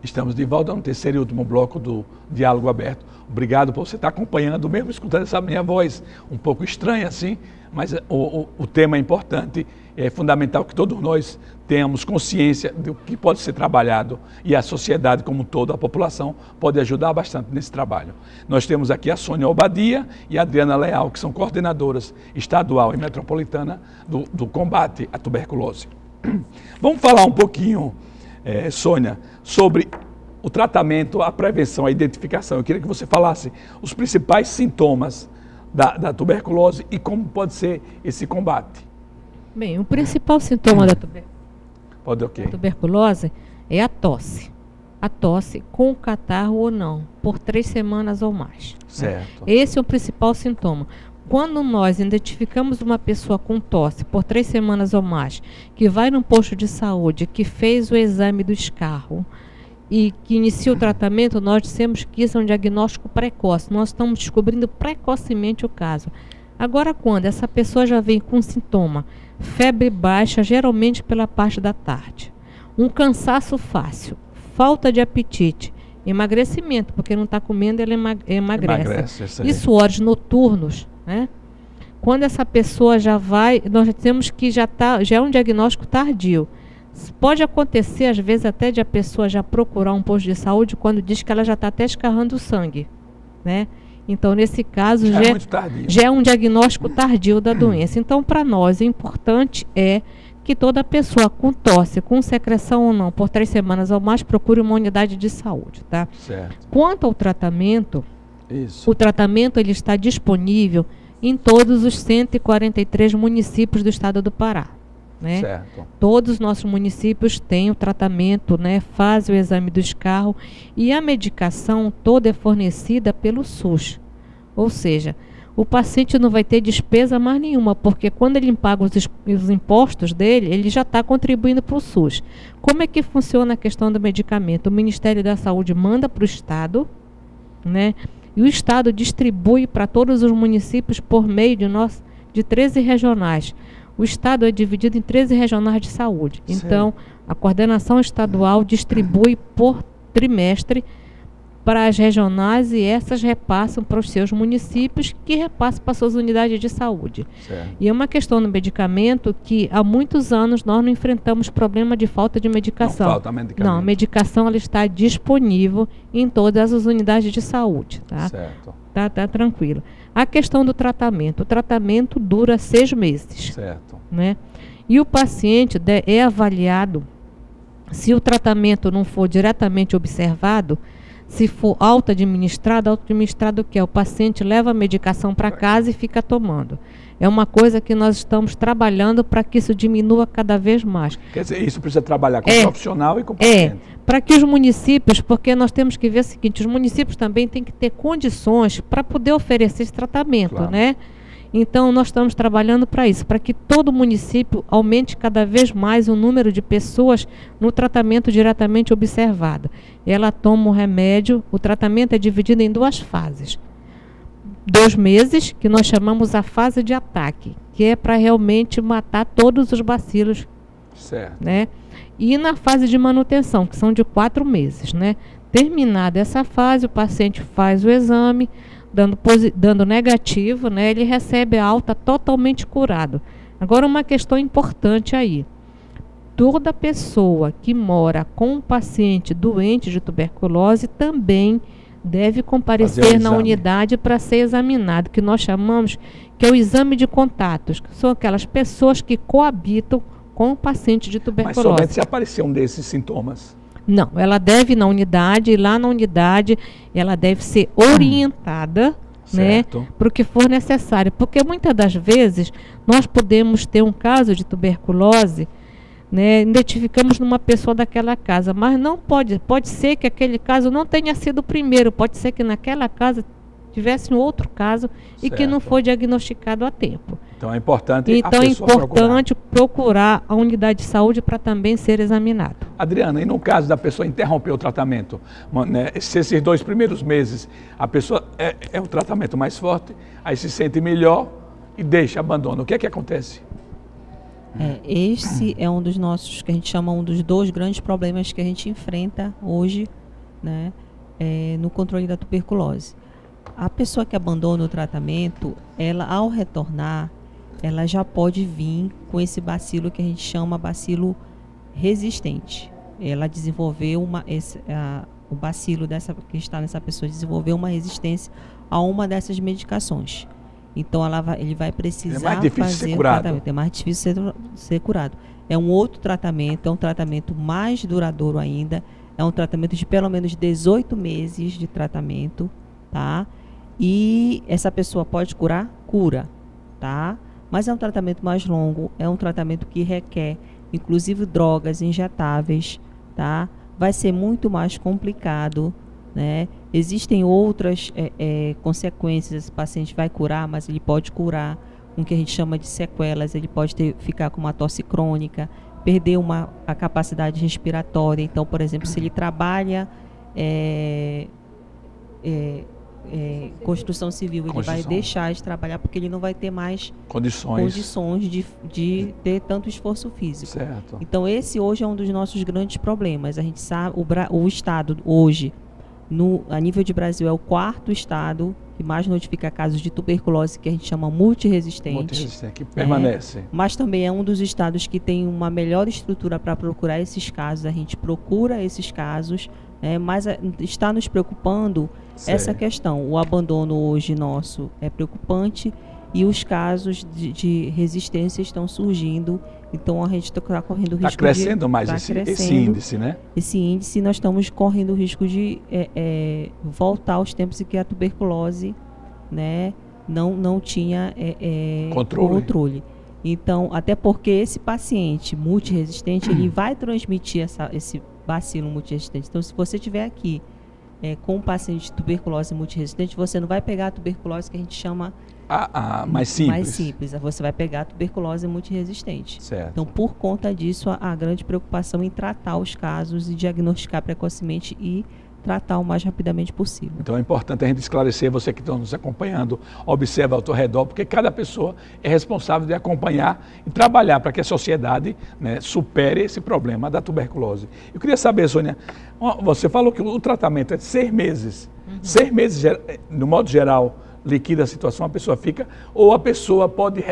Estamos de volta no terceiro e último bloco do Diálogo Aberto. Obrigado por você estar acompanhando, mesmo escutando essa minha voz um pouco estranha assim, mas o, o, o tema é importante, é fundamental que todos nós tenhamos consciência do que pode ser trabalhado e a sociedade como um todo, a população, pode ajudar bastante nesse trabalho. Nós temos aqui a Sônia Obadia e a Adriana Leal, que são coordenadoras estadual e metropolitana do, do combate à tuberculose. Vamos falar um pouquinho é, Sônia, sobre o tratamento, a prevenção, a identificação. Eu queria que você falasse os principais sintomas da, da tuberculose e como pode ser esse combate. Bem, o principal sintoma da, tuber... pode, okay. da tuberculose é a tosse. A tosse com catarro ou não, por três semanas ou mais. Né? Certo. Né? Esse é o principal sintoma. Quando nós identificamos uma pessoa com tosse por três semanas ou mais, que vai num posto de saúde, que fez o exame do escarro e que inicia o tratamento, nós dissemos que isso é um diagnóstico precoce. Nós estamos descobrindo precocemente o caso. Agora, quando essa pessoa já vem com sintoma, febre baixa, geralmente pela parte da tarde, um cansaço fácil, falta de apetite, emagrecimento, porque não está comendo, ele emagrece. emagrece e suores noturnos, né? Quando essa pessoa já vai, nós temos que já tá, já é um diagnóstico tardio. Pode acontecer, às vezes, até de a pessoa já procurar um posto de saúde quando diz que ela já está até escarrando o sangue. Né? Então, nesse caso, já, é já, é, já é um diagnóstico tardio da doença. Então, para nós, o importante é que toda pessoa com tosse, com secreção ou não, por três semanas ou mais, procure uma unidade de saúde. Tá? Certo. Quanto ao tratamento, Isso. o tratamento ele está disponível em todos os 143 municípios do estado do Pará. Né? Certo. Todos os nossos municípios têm o tratamento, né? fazem o exame do escarro e a medicação toda é fornecida pelo SUS. Ou seja, o paciente não vai ter despesa mais nenhuma, porque quando ele paga os, os impostos dele, ele já está contribuindo para o SUS. Como é que funciona a questão do medicamento? O Ministério da Saúde manda para o Estado, né? E o Estado distribui para todos os municípios por meio de, nós, de 13 regionais. O Estado é dividido em 13 regionais de saúde. Sim. Então, a coordenação estadual distribui por trimestre para as regionais e essas repassam para os seus municípios, que repassam para suas unidades de saúde. Certo. E é uma questão do medicamento que há muitos anos nós não enfrentamos problema de falta de medicação. Não falta medicamento. Não, a medicação ela está disponível em todas as unidades de saúde. Tá? Certo. Tá, tá tranquilo. A questão do tratamento. O tratamento dura seis meses. Certo. Né? E o paciente é avaliado, se o tratamento não for diretamente observado, se for auto-administrado, auto-administrado o que é? O paciente leva a medicação para casa e fica tomando. É uma coisa que nós estamos trabalhando para que isso diminua cada vez mais. Quer dizer, isso precisa trabalhar com é, o profissional e com o paciente. É, para que os municípios, porque nós temos que ver o seguinte, os municípios também têm que ter condições para poder oferecer esse tratamento, claro. né? Então, nós estamos trabalhando para isso, para que todo município aumente cada vez mais o número de pessoas no tratamento diretamente observado. Ela toma o remédio, o tratamento é dividido em duas fases. Dois meses, que nós chamamos a fase de ataque, que é para realmente matar todos os bacilos. Certo. Né? E na fase de manutenção, que são de quatro meses. Né? Terminada essa fase, o paciente faz o exame, dando, dando negativo, né, ele recebe alta totalmente curado. Agora, uma questão importante aí. Toda pessoa que mora com um paciente doente de tuberculose também deve comparecer na unidade para ser examinado, que nós chamamos que é o exame de contatos, que são aquelas pessoas que coabitam com o paciente de tuberculose. Mas somente se aparecer um desses sintomas. Não, ela deve ir na unidade, e lá na unidade ela deve ser orientada né, para o que for necessário. Porque muitas das vezes nós podemos ter um caso de tuberculose, né, identificamos numa pessoa daquela casa, mas não pode, pode ser que aquele caso não tenha sido o primeiro, pode ser que naquela casa tivesse um outro caso certo. e que não foi diagnosticado a tempo. Então é importante Então é importante procurar. procurar a unidade de saúde para também ser examinado. Adriana, e no caso da pessoa interromper o tratamento, né, se esses dois primeiros meses a pessoa é, é o tratamento mais forte, aí se sente melhor e deixa, abandona, o que é que acontece? É, esse é um dos nossos, que a gente chama um dos dois grandes problemas que a gente enfrenta hoje né, é, no controle da tuberculose. A pessoa que abandona o tratamento, ela ao retornar, ela já pode vir com esse bacilo que a gente chama bacilo resistente. Ela desenvolveu uma esse, a, o bacilo dessa que está nessa pessoa desenvolveu uma resistência a uma dessas medicações. Então ela vai, ele vai precisar é fazer o tratamento. É mais difícil ser, ser curado. É um outro tratamento, é um tratamento mais duradouro ainda. É um tratamento de pelo menos 18 meses de tratamento, tá? E essa pessoa pode curar? Cura, tá? Mas é um tratamento mais longo, é um tratamento que requer, inclusive, drogas injetáveis, tá? Vai ser muito mais complicado, né? Existem outras é, é, consequências, esse paciente vai curar, mas ele pode curar com o que a gente chama de sequelas, ele pode ter, ficar com uma tosse crônica, perder uma, a capacidade respiratória. Então, por exemplo, se ele trabalha é, é é, construção civil, ele vai deixar de trabalhar porque ele não vai ter mais condições, condições de, de ter tanto esforço físico. Certo. Então esse hoje é um dos nossos grandes problemas. A gente sabe o, o estado hoje no, a nível de Brasil é o quarto estado que mais notifica casos de tuberculose que a gente chama multiresistente. Multiresistente, que permanece. É, mas também é um dos estados que tem uma melhor estrutura para procurar esses casos. A gente procura esses casos, é, mas é, está nos preocupando essa questão. O abandono hoje nosso é preocupante e os casos de, de resistência estão surgindo. Então a gente está correndo risco tá crescendo de, mais tá esse, crescendo esse, índice, né? Esse índice nós estamos correndo o risco de é, é, voltar aos tempos em que a tuberculose, né, não não tinha é, é controle. controle. Então, até porque esse paciente multiresistente, ele vai transmitir essa, esse bacilo multiresistente. Então, se você tiver aqui é, com um paciente de tuberculose multiresistente, você não vai pegar a tuberculose que a gente chama a, a mais simples. Mais simples. Você vai pegar a tuberculose multiresistente. Certo. Então, por conta disso, a, a grande preocupação em tratar os casos e diagnosticar precocemente e tratar o mais rapidamente possível. Então é importante a gente esclarecer, você que está nos acompanhando, observa ao seu redor, porque cada pessoa é responsável de acompanhar e trabalhar para que a sociedade né, supere esse problema da tuberculose. Eu queria saber, Sônia, você falou que o tratamento é de seis meses. Uhum. Seis meses, no modo geral, liquida a situação, a pessoa fica, ou a pessoa pode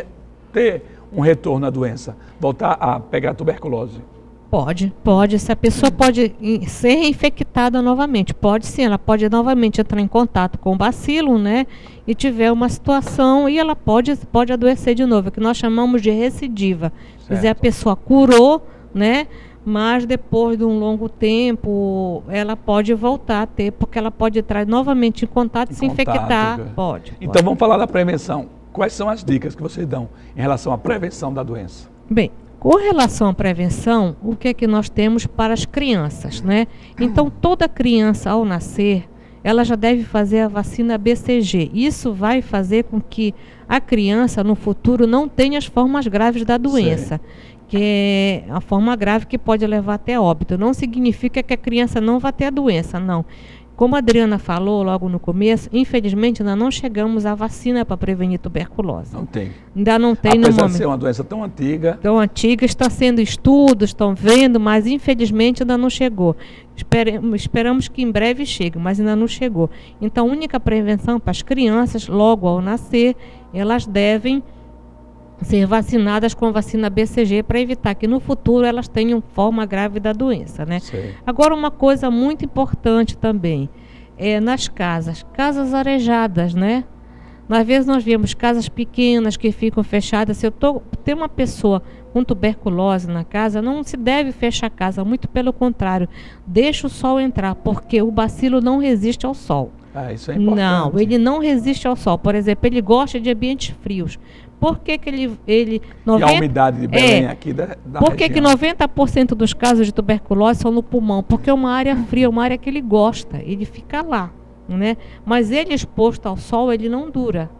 ter um retorno à doença, voltar a pegar a tuberculose. Pode, pode. Se a pessoa pode ser infectada novamente, pode sim, ela pode novamente entrar em contato com o bacilo, né? E tiver uma situação e ela pode, pode adoecer de novo, é que nós chamamos de recidiva. Certo. Quer dizer, a pessoa curou, né? Mas depois de um longo tempo, ela pode voltar a ter, porque ela pode entrar novamente em contato e se contato, infectar. Pode. Então pode. vamos falar da prevenção. Quais são as dicas que vocês dão em relação à prevenção da doença? Bem, com relação à prevenção, o que é que nós temos para as crianças, né? Então, toda criança ao nascer, ela já deve fazer a vacina BCG. Isso vai fazer com que a criança no futuro não tenha as formas graves da doença. Que é a forma grave que pode levar até óbito. Não significa que a criança não vai ter a doença, não. Como a Adriana falou logo no começo, infelizmente ainda não chegamos à vacina para prevenir tuberculose. Não tem. Ainda não tem Apesar no momento. de ser uma doença tão antiga. Tão antiga, está sendo estudos, estão vendo, mas infelizmente ainda não chegou. Esperemos, esperamos que em breve chegue, mas ainda não chegou. Então, a única prevenção para as crianças, logo ao nascer, elas devem ser vacinadas com vacina BCG para evitar que no futuro elas tenham forma grave da doença, né? Agora uma coisa muito importante também é, nas casas, casas arejadas, né? Às vezes nós vemos casas pequenas que ficam fechadas. Se eu tô, tem uma pessoa com tuberculose na casa, não se deve fechar a casa, muito pelo contrário, deixa o sol entrar, porque o bacilo não resiste ao sol. Ah, isso é importante. Não, ele não resiste ao sol. Por exemplo, ele gosta de ambientes frios. Por que, que ele, ele 90, e a umidade de Belém é, aqui da, da Por que, que 90% dos casos de tuberculose são no pulmão? Porque é uma área fria, uma área que ele gosta, ele fica lá, né? Mas ele exposto ao sol, ele não dura.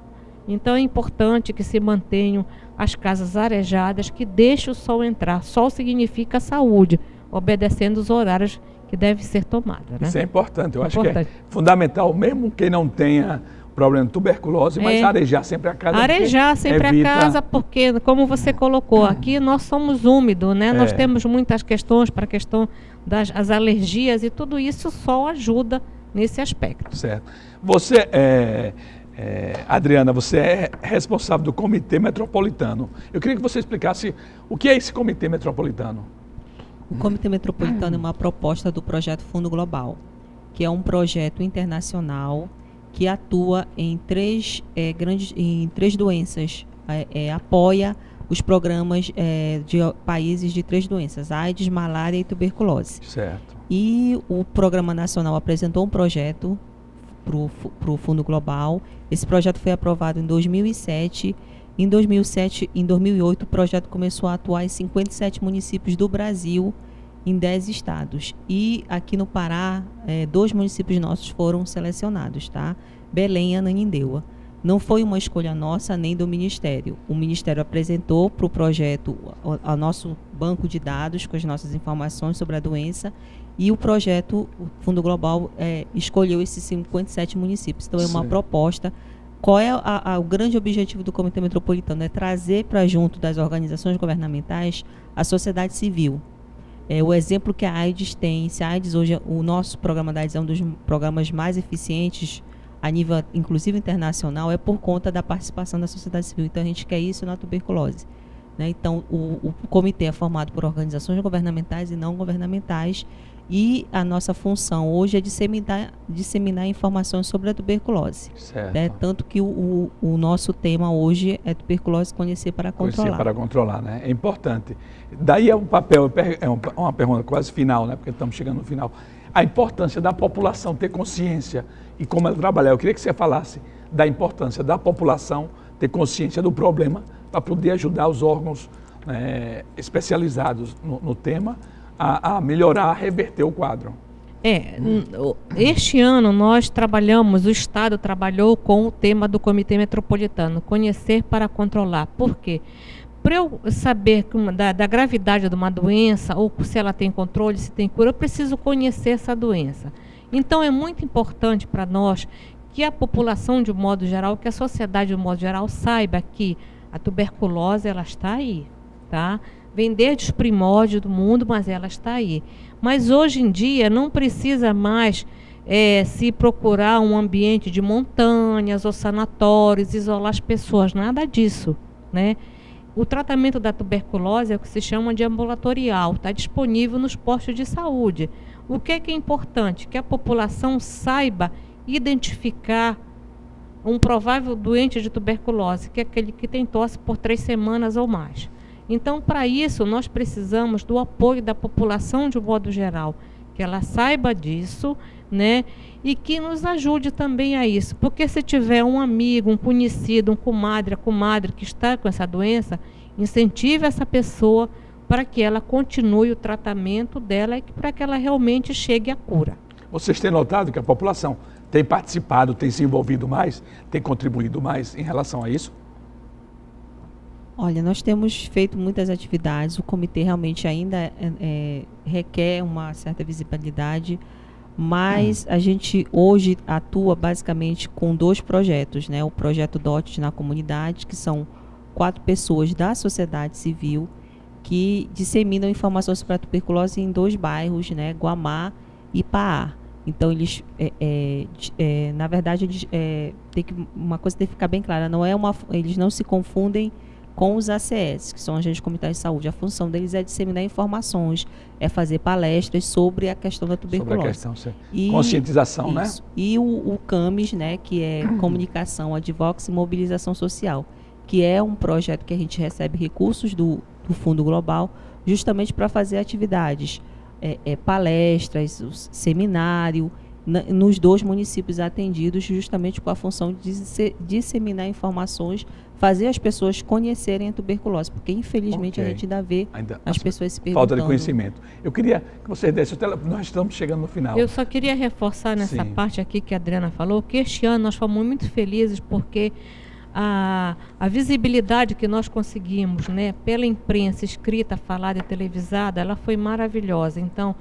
Então é importante que se mantenham as casas arejadas, que deixe o sol entrar. Sol significa saúde, obedecendo os horários que deve ser tomada. Né? Isso é importante. Eu importante. acho que é fundamental, mesmo quem não tenha problema de tuberculose, mas é. arejar sempre a casa. Arejar sempre evita... a casa, porque, como você colocou, aqui nós somos úmidos, né? É. Nós temos muitas questões para a questão das as alergias e tudo isso só ajuda nesse aspecto. Certo. Você é, é, Adriana, você é responsável do Comitê Metropolitano. Eu queria que você explicasse o que é esse Comitê Metropolitano. O Comitê Metropolitano é uma proposta do projeto Fundo Global, que é um projeto internacional que atua em três, é, grandes, em três doenças, é, apoia os programas é, de países de três doenças, AIDS, malária e tuberculose. Certo. E o Programa Nacional apresentou um projeto para o Fundo Global. Esse projeto foi aprovado em 2007. Em 2007, em 2008, o projeto começou a atuar em 57 municípios do Brasil, em 10 estados. E aqui no Pará, é, dois municípios nossos foram selecionados, tá? Belém e Ananindeua. Não foi uma escolha nossa nem do Ministério. O Ministério apresentou para o projeto o nosso banco de dados com as nossas informações sobre a doença e o projeto, o Fundo Global, é, escolheu esses 57 municípios. Então, é uma Sim. proposta. Qual é a, a, o grande objetivo do Comitê Metropolitano? É trazer para junto das organizações governamentais a sociedade civil. É, o exemplo que a AIDS tem, se a AIDS hoje, o nosso programa da AIDS é um dos programas mais eficientes a nível, inclusive internacional, é por conta da participação da sociedade civil. Então, a gente quer isso na tuberculose. Né? Então, o, o comitê é formado por organizações governamentais e não governamentais e a nossa função hoje é disseminar, disseminar informações sobre a tuberculose. Certo. Né? Tanto que o, o, nosso tema hoje é tuberculose conhecer para controlar. Conhecer para controlar, né? É importante. Daí é um papel, é uma pergunta quase final, né? Porque estamos chegando no final. A importância da população ter consciência e como ela trabalhar. Eu queria que você falasse da importância da população ter consciência do problema para poder ajudar os órgãos né, especializados no, no tema a, a melhorar, a reverter o quadro. É, este ano nós trabalhamos, o Estado trabalhou com o tema do Comitê Metropolitano, conhecer para controlar. Por quê? Para eu saber da, da, gravidade de uma doença, ou se ela tem controle, se tem cura, eu preciso conhecer essa doença. Então é muito importante para nós que a população de modo geral, que a sociedade de modo geral saiba que a tuberculose ela está aí, tá? Vem desde os primórdios do mundo, mas ela está aí. Mas hoje em dia não precisa mais é, se procurar um ambiente de montanhas ou sanatórios, isolar as pessoas, nada disso, né? O tratamento da tuberculose é o que se chama de ambulatorial, está disponível nos postos de saúde. O que é, que é importante? Que a população saiba identificar um provável doente de tuberculose, que é aquele que tem tosse por três semanas ou mais. Então, para isso, nós precisamos do apoio da população de modo geral, que ela saiba disso, né? E que nos ajude também a isso. Porque se tiver um amigo, um conhecido, um comadre, a comadre que está com essa doença, incentive essa pessoa para que ela continue o tratamento dela e para que ela realmente chegue à cura. Vocês têm notado que a população tem participado, tem se envolvido mais, tem contribuído mais em relação a isso? Olha, nós temos feito muitas atividades, o comitê realmente ainda é, é, requer uma certa visibilidade, mas hum. a gente hoje atua basicamente com dois projetos, né? O projeto DOT na comunidade, que são quatro pessoas da sociedade civil que disseminam informações sobre a tuberculose em dois bairros, né? Guamá e Paá. Então eles, é, é, é, na verdade, eles, é, tem que, uma coisa tem que ficar bem clara, não é uma, eles não se confundem com os ACS, que são agentes comunitários de saúde. A função deles é disseminar informações, é fazer palestras sobre a questão da tuberculose. Sobre a questão, sim. E, Conscientização, né? isso. né? E o, o CAMES, né, que é Comunicação, Advox e Mobilização Social, que é um projeto que a gente recebe recursos do, do Fundo Global justamente para fazer atividades, é, é, palestras, seminário, nos dois municípios atendidos, justamente com a função de se, disseminar informações, fazer as pessoas conhecerem a tuberculose, porque infelizmente okay. a gente ainda vê ainda, as pessoas se perguntando. Falta de conhecimento. Eu queria que você desse o telefone, nós estamos chegando no final. Eu só queria reforçar nessa Sim. parte aqui que a Adriana falou, que este ano nós fomos muito felizes porque a, a visibilidade que nós conseguimos, né, pela imprensa escrita, falada e televisada, ela foi maravilhosa. Então,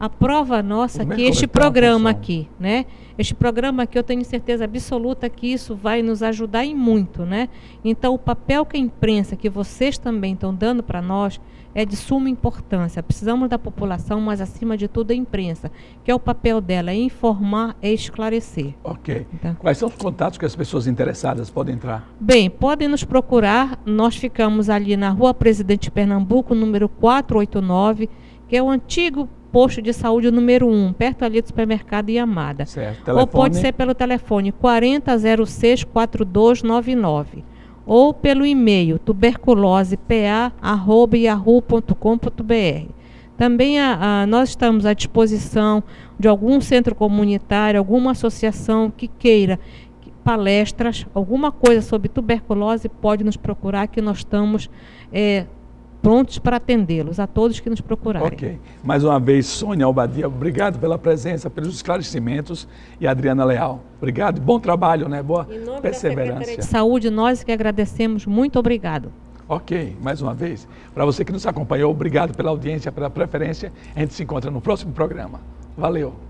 a prova nossa que este programa aqui, né? Este programa aqui eu tenho certeza absoluta que isso vai nos ajudar em muito, né? Então o papel que a imprensa, que vocês também estão dando para nós, é de suma importância. Precisamos da população, mas acima de tudo a imprensa, que é o papel dela, é informar, é esclarecer. Ok. Então, Quais são os contatos que as pessoas interessadas podem entrar? Bem, podem nos procurar. Nós ficamos ali na Rua Presidente Pernambuco, número 489, que é o antigo posto de saúde número 1, perto ali do supermercado Yamada. Certo. Ou pode ser pelo telefone 4006-4299. Ou pelo e-mail tuberculosepa.yahoo.com.br. Também a, a, nós estamos à disposição de algum centro comunitário, alguma associação que queira palestras, alguma coisa sobre tuberculose, pode nos procurar que nós estamos é, prontos para atendê-los, a todos que nos procurarem. Ok. Mais uma vez, Sônia Albadia, obrigado pela presença, pelos esclarecimentos. E Adriana Leal, obrigado. Bom trabalho, né? Boa em nome perseverança. Da de Saúde, nós que agradecemos. Muito obrigado. Ok, mais uma vez. Para você que nos acompanhou, obrigado pela audiência, pela preferência. A gente se encontra no próximo programa. Valeu.